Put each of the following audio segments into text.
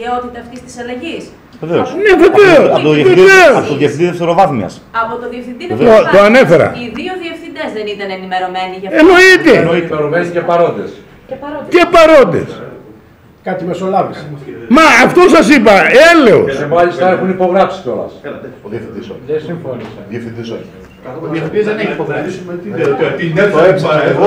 γεότητα αυτής της αλλαγής. Βεβαίως. Ναι, βεβαίως, Από το διευθυντή, βεβαίως. από το διευθυντή δευτεροβάθμιας. Από το διευθυντή Το- Δευτεροβάθμιας. το ανέφερα. Οι δύο διευθυντές δεν ήταν ενημερωμένοι για αυτό. Εννοείται. Εννοείται και παρόντες. Και παρότι. Και παρόντες. Κάτι μεσολάβησε. Μα αυτό σας είπα, έλεος. Και μάλιστα έχουν υπογράψει κιόλας. Ο διευθυντής όχι. Δεν συμφώνησα. Διευθυντής όχι. Ο διευθυντής δεν έχει υπογράψει.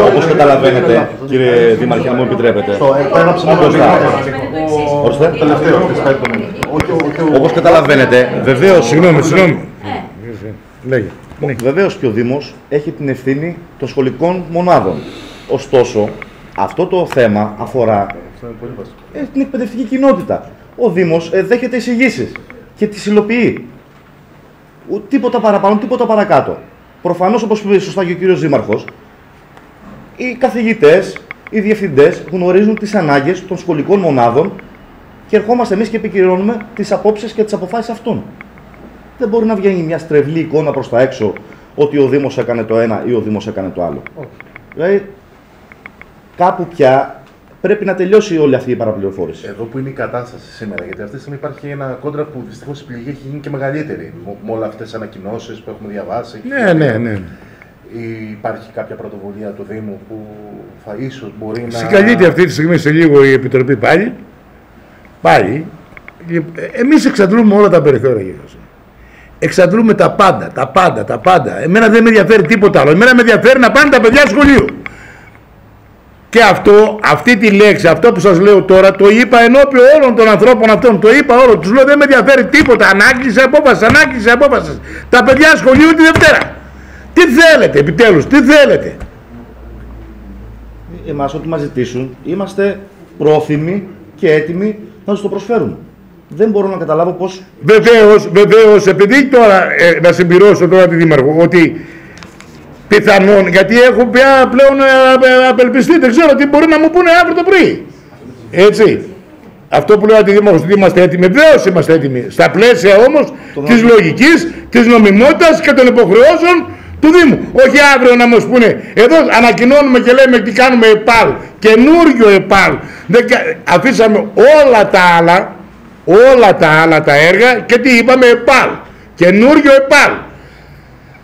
Όπως καταλαβαίνετε, κύριε Δήμαρχε, αν μου επιτρέπετε. Το έγραψε μόνο Όπως το τα- το εξής. Ορίστε. Είναι τελευταίο, το- της πέντε το μήνα. Όχι, όχι, όχι. Όπως καταλαβαίνετε, βεβαίω Συγγνώμη, συγγνώμη. Ε, Λέγε. Ναι. Βεβαίως και ο Δήμος έχει την ευθύνη των σχολικών μονάδων. Ωστόσο, αυτό το θέμα αφορά ε, την εκπαιδευτική κοινότητα. Ο Δήμος δέχεται εισηγήσεις και τις υλοποιεί. Ο- Τίποτα παραπάνω, τίποτα παρακάτω. Προφανώς, όπως είπε σωστά και ο κύριος Δήμαρχος, οι καθηγητές, οι διευθυντές γνωρίζουν τις ανάγκες των σχολικών μονάδων και ερχόμαστε εμείς και επικυρώνουμε τις απόψεις και τις αποφάσεις αυτών. Δεν μπορεί να βγαίνει μια στρεβλή εικόνα προς τα έξω ότι ο Δήμος έκανε το ένα ή ο Δήμος έκανε το άλλο. Δηλαδή, κάπου πια πρέπει να τελειώσει όλη αυτή η παραπληροφόρηση. Εδώ που είναι η κατάσταση σήμερα, γιατί αυτή τη στιγμή υπάρχει ένα κόντρα που δυστυχώς η πληγή έχει γίνει και μεγαλύτερη με- με όλες αυτές τις ανακοινώσεις που έχουμε διαβάσει. Ναι, ναι, ναι. Ή Υπάρχει κάποια πρωτοβουλία του Δήμου που θα ίσως μπορεί να. Συγκαλείται αυτή τη στιγμή σε λίγο η Επιτροπή πάλι. Πάλι. Εμείς εξαντλούμε όλα τα περιθώρια γύρω σας. Εξαντλούμε τα πάντα, τα πάντα, τα πάντα. Εμένα δεν με ενδιαφέρει τίποτα άλλο. Εμένα με ενδιαφέρει να πάνε τα παιδιά σχολείο. Και αυτό, αυτή τη λέξη, αυτό που σας λέω τώρα, το είπα ενώπιον όλων των ανθρώπων αυτών. Το είπα όλων. Τους λέω δεν με ενδιαφέρει τίποτα. Ανάγκησες απόφαση, ανάγκησες απόφαση. Τα παιδιά σχολείου τη Δευτέρα. Τι θέλετε, επιτέλους, τι θέλετε; Εμάς ό,τι μας ζητήσουν, είμαστε πρόθυμοι και έτοιμοι να τους το προσφέρουμε. Δεν μπορώ να καταλάβω πώς Βεβαίως, βεβαίως, επειδή τώρα ε, να συμπληρώσω τώρα τη Δήμαρχο, ότι πιθανόν, γιατί έχω πια πλέον ε, ε, απελπιστεί, δεν ξέρω τι μπορεί να μου πούνε αύριο το πρωί. Έτσι. Αυτό που λέω τη Δήμαρχο, ότι είμαστε έτοιμοι, βεβαίως είμαστε έτοιμοι. Στα πλαίσια όμως της λογικής, της νομιμότητας και των υποχρεώσεων του Δήμου. Όχι αύριο να μας πούνε, εδώ ανακοινώνουμε και λέμε τι κάνουμε ΕΠΑΛ, καινούριο ΕΠΑΛ. Δεν κα- Αφήσαμε όλα τα άλλα, όλα τα άλλα τα έργα και τι είπαμε ΕΠΑΛ. Καινούριο ΕΠΑΛ.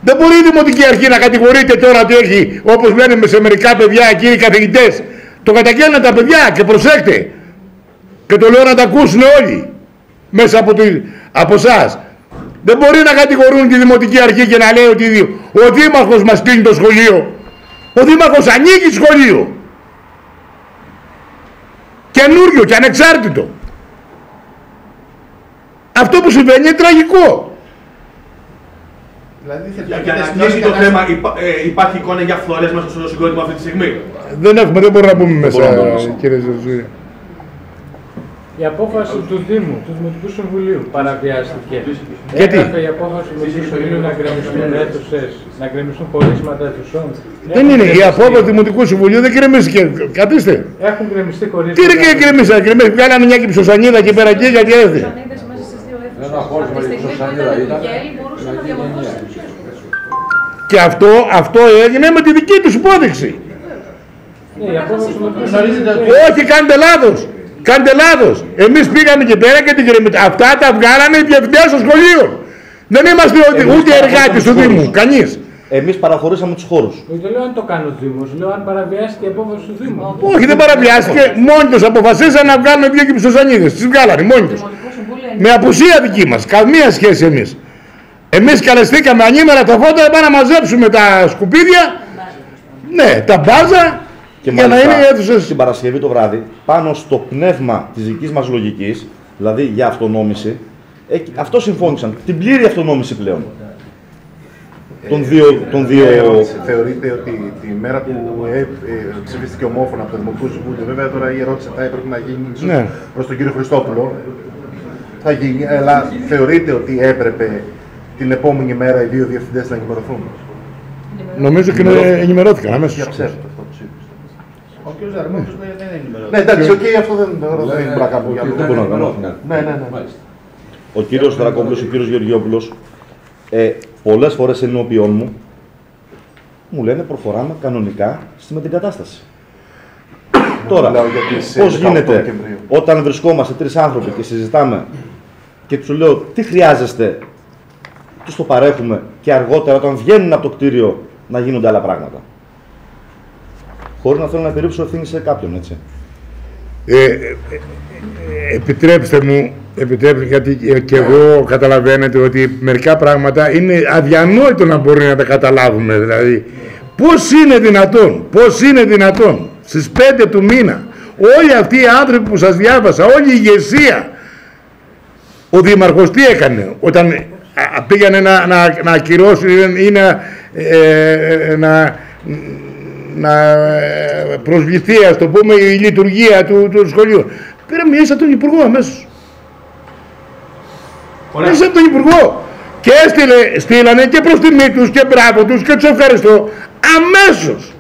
Δεν μπορεί η Δημοτική Αρχή να κατηγορείται τώρα ότι έχει, όπως λένε σε μερικά παιδιά εκεί οι καθηγητές, το καταγγέλνουν τα παιδιά και προσέχτε. Και το λέω να τα ακούσουν όλοι μέσα από, τη, από εσάς. Δεν μπορεί να κατηγορούν τη Δημοτική Αρχή και να λέει ότι ο Δήμαρχος μας κλείνει το σχολείο. Ο Δήμαρχος ανοίγει σχολείο. Καινούριο και ανεξάρτητο. Αυτό που συμβαίνει είναι τραγικό. Δηλαδή, Για, για να κλείσει το θέμα, υπά- ε, υπάρχει εικόνα για φθορές μέσα στο συγκρότημα αυτή τη στιγμή; Δεν έχουμε, δεν μπορούμε να πούμε μέσα, μπορούμε να πούμε μέσα. κύριε Ζεζούρη. Η απόφαση του Δήμου, του Δημοτικού Συμβουλίου, παραβιάστηκε. Γιατί; Έγραφε η απόφαση του Δημοτικού Συμβουλίου να γκρεμιστούν αίθουσες, να γκρεμιστούν χωρίσματα αίθουσών. Δεν είναι. Η απόφαση του Δημοτικού Συμβουλίου δεν γκρεμίστηκε. Καθίστε. Έχουν γκρεμιστεί χωρίσματα. Τι ρε και γκρεμίσαν. Γκρεμίσαν. Βγάλανε μια κυψοσανίδα και πέρα εκεί γιατί έρθει. Ψωνίδες μέσα στις δύο αίθουσες. Ένα χώρισμα Από τη για στιγμή που ψωνίδα ήταν ήταν. το γέλι μπορούσε να διαμορφώσει το ποιος. Και αυτό, αυτό έγινε με τη δική τους υπόδειξη. Ναι, η απόφαση του Δημοτικού Συμβουλίου. Όχι, κάντε λάθος. Κάντε λάθος. Εμείς πήγαμε εκεί πέρα και την γκρεμίσαν. Αυτά τα βγάλανε οι διευθυντές στο σχολείο. Δεν είμαστε ούτε, Εμείς ούτε εργάτες παραχωρήσαμε του τους Δήμου. χώρους. Κανείς. εμείς παραχωρήσαμε τους χώρους. Όχι, δεν λέω αν το κάνει ο Δήμος, λέω αν παραβιάστηκε η απόφαση του Δήμου. Όχι, δεν παραβιάστηκε. Μόνοι τους αποφασίσαν να βγάλουν δύο κυψοσανίδε. Τις βγάλανε μόνοι τους. Δημοτικό Συμβούλιο Με απουσία δική μας. Καμία σχέση εμείς. Εμείς καλεστήκαμε ανήμερα τα φώτα πάμε να μαζέψουμε τα σκουπίδια. Ναι, τα μπάζα Και για να είναι οι αίθουσες. την Παρασκευή το βράδυ, πάνω στο πνεύμα της δικής μας λογικής, δηλαδή για αυτονόμηση, ε, αυτό συμφώνησαν. Την πλήρη αυτονόμηση πλέον. Των δύο, των δύο Ερώτηση. Θεωρείτε ότι τη μέρα που ε, ε, ψηφίστηκε ομόφωνα από το Δημοτικό Συμβούλιο, βέβαια τώρα η ερώτηση θα έπρεπε να γίνει ίσως Ναι. προς τον κύριο Χριστόπουλο. Θα γίνει, αλλά θεωρείτε ότι έπρεπε την επόμενη μέρα οι δύο διευθυντές να ενημερωθούν; Νομίζω και Ενημερώθηκαν. ενημερώθηκαν Για αμέσως. ψεύδο αυτό που είπε. Ο κ. Δαρμόπουλος λέει δεν είναι ενημερωμένος. Ναι, εντάξει, οκ, αυτό δεν δεν μπορούμε να κάνουμε για Ότι άλλο. δεν ενημερώθηκαν. Ναι, ναι, ναι. Μάλιστα. Ο κύριος Δρακόπουλος, ο κύριος Γεωργιόπουλος, ε, πολλές φορές ενώπιον μου, μου λένε προχωράμε κανονικά στη μετεγκατάσταση. Τώρα, Μιλάω για τις, ε, πώ 18 γίνεται Δεκεμβρίου. όταν βρισκόμαστε τρεις άνθρωποι και συζητάμε και τους λέω τι χρειάζεστε, τους το παρέχουμε και αργότερα όταν βγαίνουν από το κτίριο να γίνονται άλλα πράγματα. Χωρίς να θέλω να επιρρύψω ευθύνη σε κάποιον, έτσι. Ε, ε, ε, επιτρέψτε μου, επιτρέψτε, γιατί ε, και εγώ καταλαβαίνετε ότι μερικά πράγματα είναι αδιανόητο να μπορεί να τα καταλάβουμε. Δηλαδή, πώς είναι δυνατόν, πώς είναι δυνατόν στις 5 του μήνα όλοι αυτοί οι άνθρωποι που σας διάβασα, όλη η ηγεσία, ο Δήμαρχος τι έκανε; Όταν α, α, πήγανε να, να, να ακυρώσει ή να, ε, ε, να, να ε, προσβληθεί, ας το πούμε, η λειτουργία του, του σχολείου. Πήρε μέσα τον Υπουργό αμέσως. Ωραία. Μέσα τον Υπουργό. Και έστειλε, στείλανε και προς τιμή τους και μπράβο τους και τους ευχαριστώ αμέσως.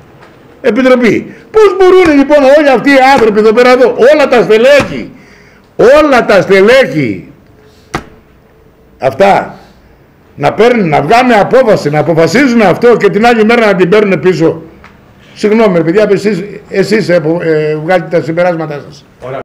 Επιτροπή. Πώς μπορούν λοιπόν όλοι αυτοί οι άνθρωποι εδώ πέρα εδώ, όλα τα στελέχη, όλα τα στελέχη αυτά να παίρνουν, να βγάλουν απόφαση, να αποφασίζουν αυτό και την άλλη μέρα να την παίρνουν πίσω. Συγγνώμη, ρε παιδιά, εσείς, εσείς ε, που, ε, βγάλετε τα συμπεράσματά σας.